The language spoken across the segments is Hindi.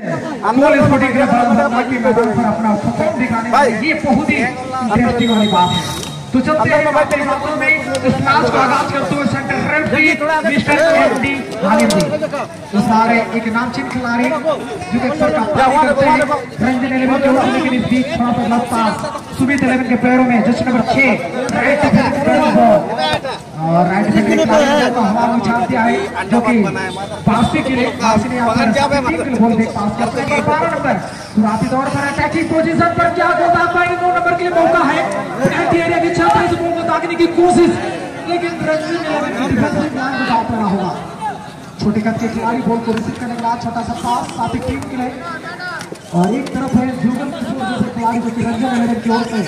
गोल स्पोर्टिंग क्लब भारत के मैदान पर अपना परफॉर्म दिखाने ये बहुत ही इंटरेस्टिंग वाली बात है तो चलते हैं बातें बातों में इस मैच को आगाज़ करते हुए center referee mister MD Halim ji तो सारे एक नामचीन खिलाड़ी जो कि अक्सर कप्तानी करते हैं रंजन इलेवन के ओर लेकिन इस बीच थोड़ा सा पास सुमित इलेवन के पैरों में जस्ट नंबर छह राइट बॉल और है हैं नंबर के मौका है पेनल्टी की कोशिश लेकिन करना होगा छोटे कद के खिलाड़ी बॉल को रिसीव करने के बाद छोटा सा पास साथी टीम के लिए और एक तरफ़ है जुगल किशोर जैसे खिलाड़ी कि रंजन की ओर से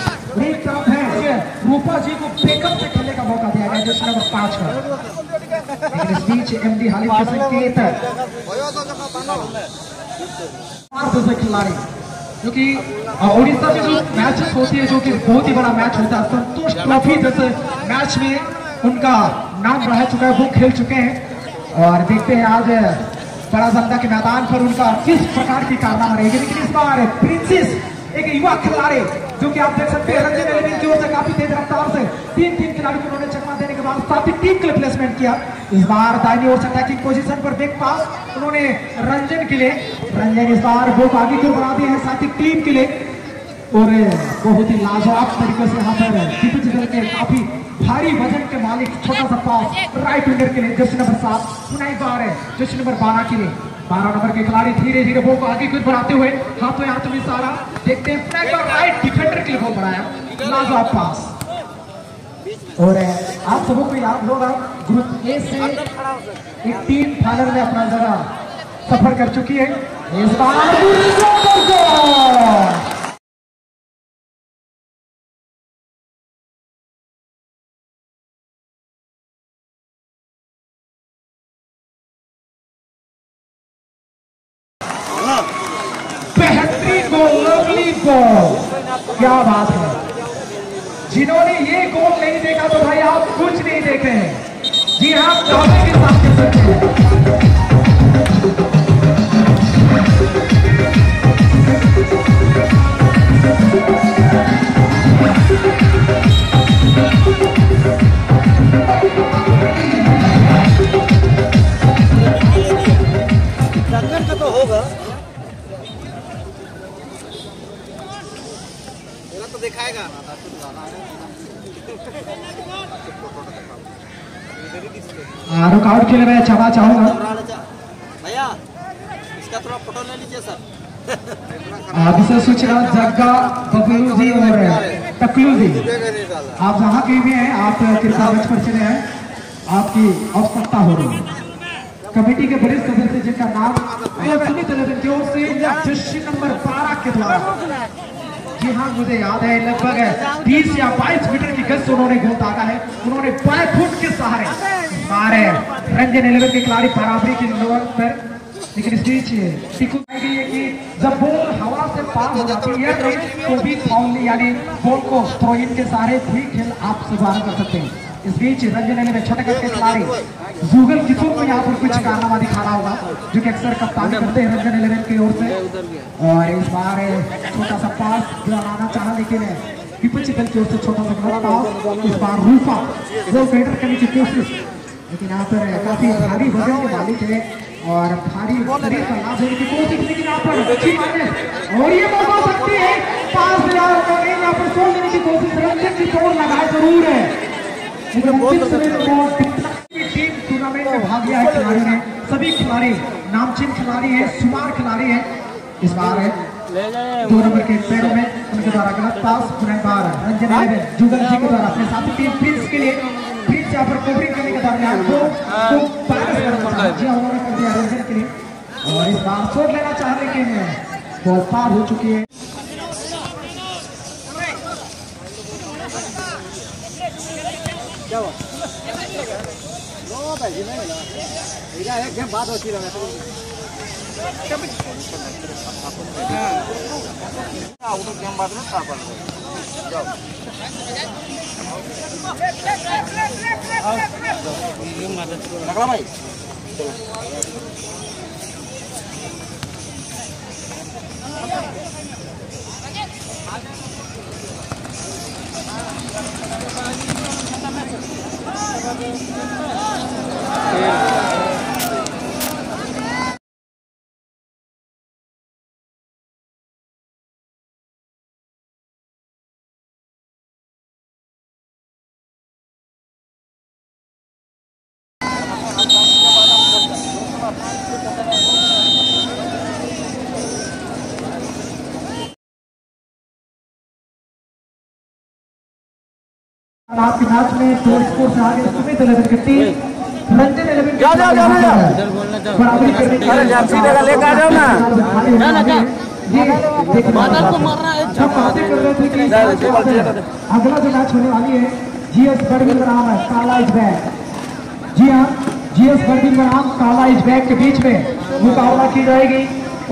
एक तरफ़ है रूपा जी को बैकअप से खेलने का मौका दिया गया जैसे नंबर पाँच का। इस बीच एमडी हालिम के संकेत खिलाड़ी, जो कि उड़ीसा में जो मैचेस होती है, जो कि बहुत ही बड़ा मैच होता है, संतोष ट्रॉफी जैसे मैच में उनका नाम रह चुका है, वो खेल चुके हैं। और देखते हैं आज, बड़ा जनता के मैदान पर उनका किस प्रकार की कारनामा रहेगी लेकिन इस बार प्रिंसेस एक युवा खिलाड़ी जो कि आप देख सकते हैं, रंजन एलेवन की ओर से काफ़ी तेज रफ्तार से तीन तीन खिलाड़ी को उन्होंने चकमा देने के बाद साथ ही टीम के लिए प्लेसमेंट किया। इस बार दाहिनी ओर से अटैकिंग पोजीशन पर देख पास उन्होंने रंजन के लिए। रंजन इस बार वो आगे की बढ़ा दिए हैं, साथ ही टीम के लिए। और बहुत ही लाजवाब तरीके से यहाँ पर दीपक दल के काफ़ी भारी वज़न के मालिक छोटा सा पास राइट विंगर के लिए जर्सी नंबर सात। पुनः एक बार है जर्सी नंबर बारह के लिए। बारह नंबर के खिलाड़ी धीरे धीरे बॉल को आगे कुछ बढ़ाते हुए हाथों हाथ में सारा। देखते हैं राइट डिफेंडर के लिए बॉल बढ़ाया लाजवाब पास। और आप सबों को याद होगा ग्रुप ए से एक टीम फाइनल में अपना जगह सफ़र कर चुकी है। इस बार बेहतरीन गोल लवली गोल क्या बात है। जिन्होंने ये गोल नहीं देखा तो भाई आप कुछ नहीं देखे। हैं जी हाँ दावे के साथ खेल सकते हैं रुकावट के लिए मैं क्षमा चाहूँगा। भैया इसका थोड़ा फ़ोटो ले लीजिए सर विशेष सूचना जग्गा बबलू जी और टकलू जी। आप जहाँ के भी हैं आप कृपया मंच पर चले हैं आपकी आवश्यकता हो रही है। कमेटी के वरिष्ठ सदस्य जिनका नाम इलेवन की ओर से जश्न नंबर बारह के द्वारा। जी हाँ मुझे याद है, लगभग तीस या 22 मीटर की गश्त उन्होंने गोल दागा है। उन्होंने बाय फुट के सहारे मारे। रंजन इलेवन के खिलाड़ी बराबरी के लोअर पर। लेकिन इस बीच कि जब बॉल हवा से पार हो जाती है तो भी फाउल यानी बॉल को थ्रो इन के सहारे भी खेल आप सुधार कर सकते हैं। इस बीच रंजन इलेवन छोटे कद के खिलाड़ी जूगल किशोर को यहाँ पर कुछ कारनामा दिखा रहा होगा जो कि अक्सर कप्तानी करते हैं रंजन इलेवन की ओर से। और इस बार छोटा सा पास बनाना चाहा लेकिन विपक्षी दल की ओर से छोटा सा गलत पास। इस बार रूफा वो बेटर करने की कोशिश। लेकिन यहाँ पर काफ़ी भारी वज़न के मालिक है और भारी शरीर का लाभ लेने की कोशिश लेकिन यहाँ पर अच्छी और ये मौका सकती है। पास यहाँ पर छोड़ देने की कोशिश। रंजन की तोड़ लगाए ज़रूर है लेकिन अंतिम समय में टीम टूर्नामेंट में भाग लिया है खिलाड़ी ने। सभी खिलाड़ी नामचीन खिलाड़ी है शुमार खिलाड़ी है। इस बार है दो नंबर के पैरों में उनके द्वारा गलत पास पुनः बार रंजन जुगल जी के द्वारा अपने साथी टीम प्रिंस के लिए प्रिंस यहाँ पर कवरिंग करने के पास जी हाँ, उन्होंने कर दिया रंजन के लिए। और इस बार शॉट लेना चाह लेकिन बॉल पार हो चुकी है। एक गेम बात होती रहा। उधर गेम बाद में था लगला भाई। आपके मैच में दो स्कोर से आगे सुमित इलेवन की टीम रंजन इलेवन जा, जा, जा, जा। बराबरी करने के अरे लिए जान सीधे का लेके आ जाओ ना। ना ना बादल को मारना है बातें कर रहे थे कि अगला जो मैच होने वाली है जीएस बर्गिल बनाम है काला इज़ बैक जी हाँ जीएस बर्गिल बनाम काला इज़ बैक के बीच में मुकाबला की जाएगी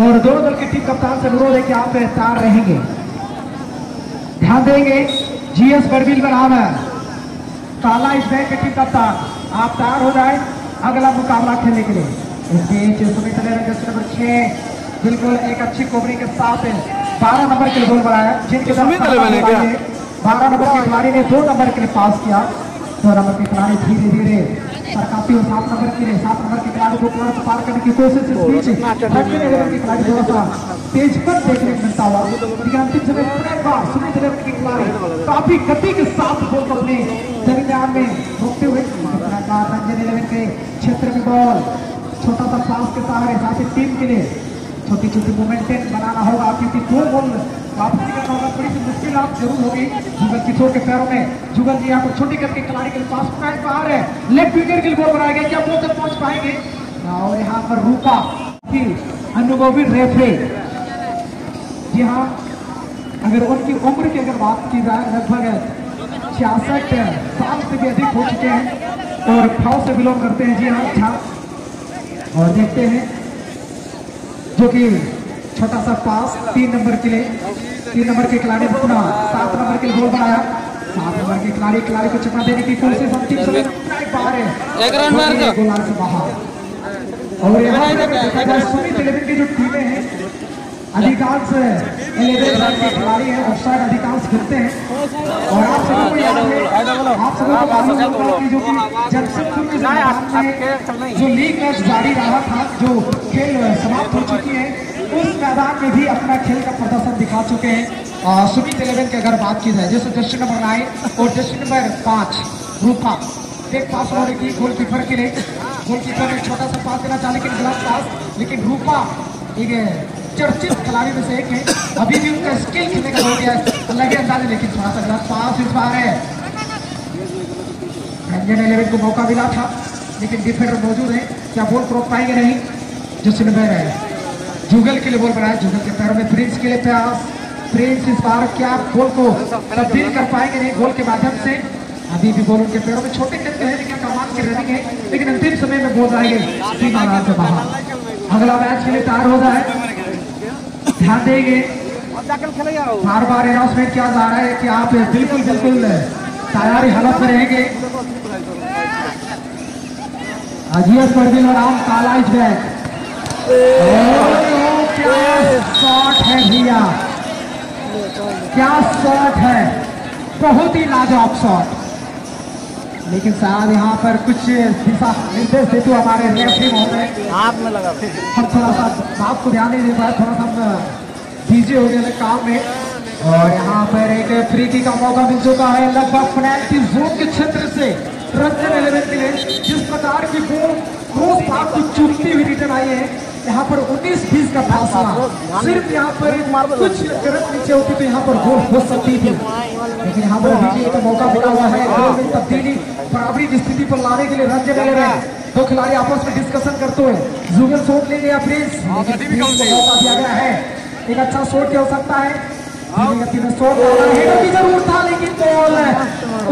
और दोनों दल की टीम कप्तान से अनुरोध है कि आप तैयार रहेंगे। ध्यान देंगे जीएस बर्बिल बनाम है। काला इस बैंक की कप्तान आप तैयार हो जाए अगला मुकाबला खेलने के लिए। इस बीच सुमित नंबर छह बिल्कुल एक अच्छी कोबरी के साथ बारह नंबर के लिए गोल बनाया। जिनके? बारह नंबर के खिलाड़ी ने दो नंबर के लिए पास किया। दो नंबर के खिलाड़ी धीरे धीरे और सात नंबर के लिए सात नंबर के खिलाड़ी को पूरा पार करने की कोशिश इस बीच के खिलाड़ी थोड़ा सा देखने को मिलता हुआ अंतिम समय पुनः बार सुमित इलेवन के खिलाड़ी काफ़ी गति के साथ बॉल अपने दरमियान में रोकते हुए रंजन इलेवन के क्षेत्र में बॉल छोटा सा पास के सहारे साथ ही टीम के लिए छोटी छोटी मोमेंटेन बनाना होगा। क्योंकि दो बॉल करना होगा थोड़ी सी मुश्किल आप ज़रूर होगी। जुगल किशोर के पैरों में, जुगल जी यहाँ पर छोटी खिलाड़ी के पास बाहर है। लेफ़्ट विकेट के लिए बॉल बनाया गया, क्या तक पहुँच पाएँगे? और यहाँ पर रूपा अनुभवी जी हाँ अगर उनकी उम्र की अगर बात की जाए, लगभग छियासठ साल से भी अधिक हो चुके हैं और भाव से बिलोंग करते हैं। जी हाँ झा और देखते हैं, जो कि छोटा सा पास तीन नंबर के लिए तीन नंबर के खिलाड़ी अपना सात नंबर के गोल बनाया। सात नंबर के खिलाड़ी खिलाड़ी को चकमा देने की कोशिश अंतिम समय में बाहर है। एक रन मार दो। गोलार से बाहर। और यहाँ पे देखा जाए सुमित इलेवन की जो टीमें हैं अधिकांश इलेवन रन के खिलाड़ी हैं ऑफसाइड अधिकांश खेलते हैं। और आप सभी को याद है आप सभी को मालूम होगा कि जो जमशेदपुर के मैदान में जो लीग मैच जारी रहा था जो खेल समाप्त हो चुकी है उस मैदान में भी अपना खेल का प्रदर्शन दिखा चुके हैं। सुमित इलेवन की अगर बात की जाए, जैसे जर्सी नंबर नाइन और जर्सी नंबर पाँच, रूपा। एक पास हो रही थी गोलकीपर के लिए गोलकीपर ने छोटा सा पास देना चाहा, लेकिन गलत पास। लेकिन रूपा एक चर्चित खिलाड़ी में से एक है। अभी भी उनका स्किल खेलने का हो गया है। लगे अंदाजे लेकिन थोड़ा सा गलत पास इस बार है। रंजन इलेवन को मौका मिला था, लेकिन डिफेंडर मौजूद है। क्या बॉल को रोक पाएँगे नहीं? जैसे नंबर है। जुगल के लिए बॉल बनाया, जुगल के पैरों में प्रिंस के लिए प्रयास प्रिंस इस बार क्या गोल को तब्दील कर पाएँगे नहीं, गोल के माध्यम से। अभी भी बॉल उनके पैरों में छोटे खेलते हैं, लेकिन कमान की रनिंग है। लेकिन अंतिम समय में बॉल आएँगे। मैदान से बाहर। अगला मैच के लिए तैयार हो जाए ध्यान देंगे। बार बार अनाउंसमेंट किया जा रहा है कि आप बिल्कुल बिल्कुल तैयारी हालत में रहेंगे। अजियस परदिल और आम काला इस बैग क्या शॉट है भैया। क्या शॉट है? बहुत ही लाजवाब शॉट। लेकिन शायद यहाँ पर कुछ दिशा निर्देश देते हमारे रेफरी महोदय हाथ में लगा हम थोड़ा सा बात को ध्यान नहीं दे पाए थोड़ा सा हम बिज़ी हो गए काम में। और यहाँ पर एक फ्री की का मौका मिल चुका है लगभग पेनल्टी जोन के क्षेत्र से रंजन इलेवन के लिए। जिस प्रकार की बॉल क्रॉस पार को चूकती हुई रिटर्न आई है। यहाँ पर 19-20 का फासला। सिर्फ़ यहाँ पर कुछ करंट नीचे होती तो यहाँ पर गोल हो सकती थी। लेकिन यहाँ पर अभी एक मौका मिला हुआ है। गोल में तब्दीली बराबरी की स्थिति पर लाने के लिए रंजन इलेवन दो खिलाड़ी आपस में डिस्कशन करते हुए जुगल शॉट लेंगे या प्रिंस। लेकिन प्रिंस को मौका दिया गया है। एक अच्छा शॉट क्या हो सकता है। हेडर की ज़रूर था लेकिन बॉल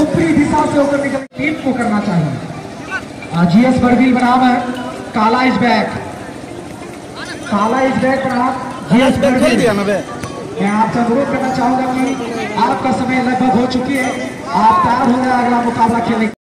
ऊपरी दिशा से होकर निकल टीम को करना चाहिए। जीएस बर्गिल बनाम है काला इज़ बैक। काला बैग पर आप जीएस कर दिया मैं आपसे अनुरोध करना चाहूँगा कि आपका समय लगभग हो चुकी है। आप तैयार हो गए अगला मुकाबला खेलने